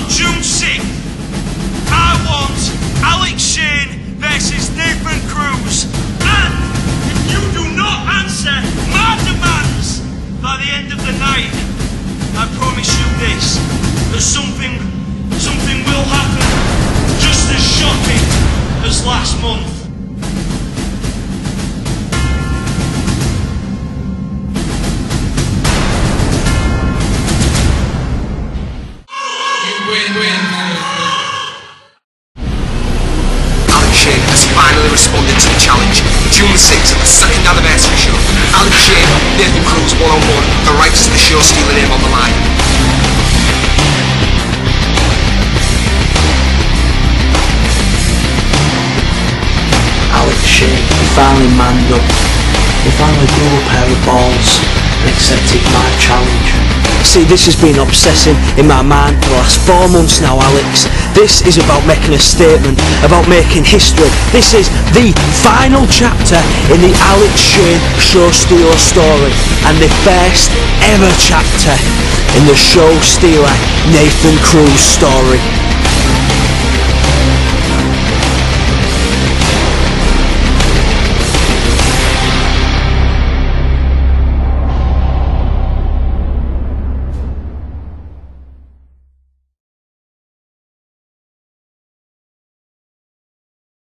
on June 6th. I want Alex Shane versus Nathan Cruz. And if you do not answer my demands by the end of the night, I promise you this, that something, something will happen just as shocking as last month. Alex Shane has finally responded to the challenge. June 6th at the second anniversary show. Alex Shane, Nathan Cruz one on one. The rights to the show stealing him on the line. Alex Shane, he finally manned up. He finally grew a pair of balls accepted my challenge. See, this has been obsessing in my mind for the last four months now, Alex. This is about making a statement, about making history. This is the final chapter in the Alex Shane Showstealer story, and the first ever chapter in the Showstealer Nathan Cruz story.